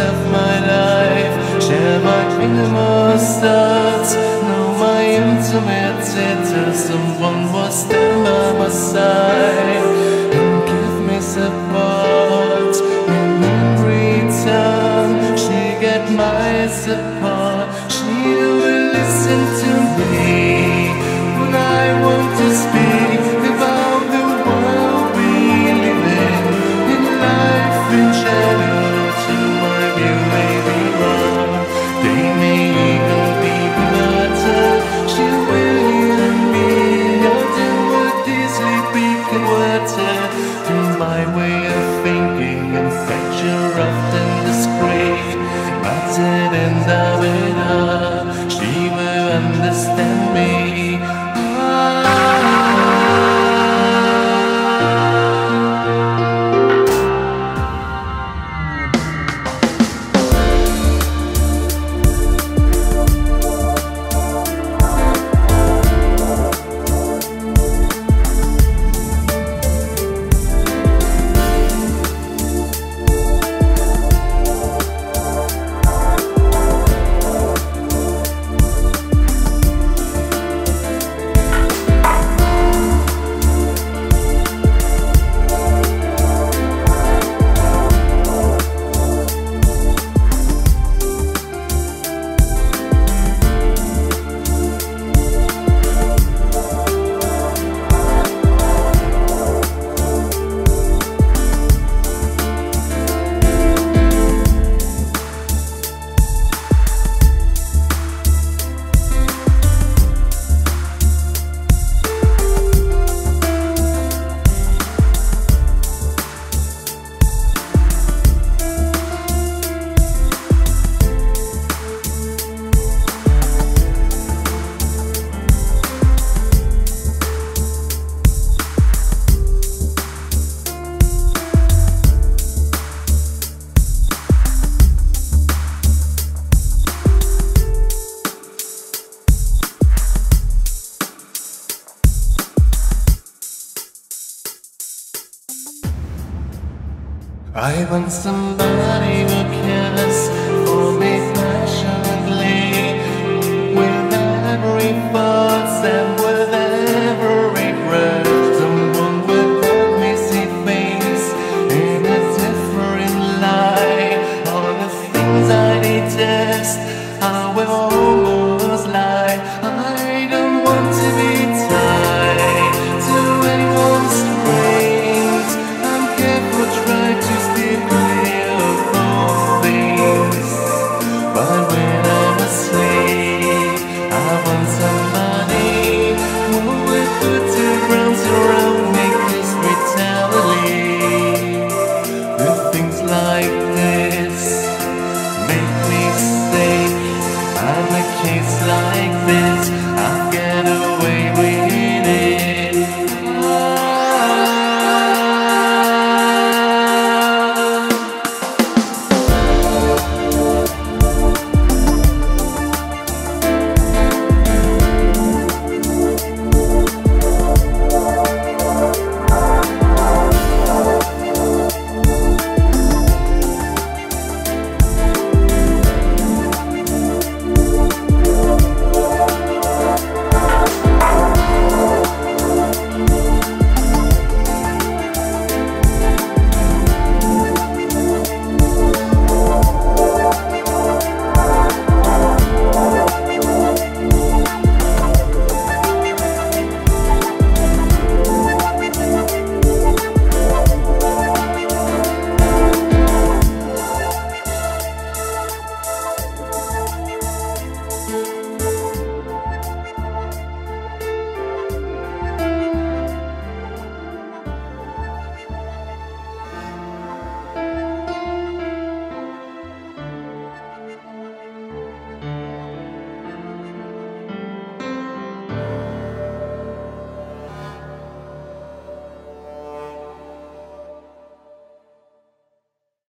of my life. Share my dream I want somebody to kiss tastes like this. I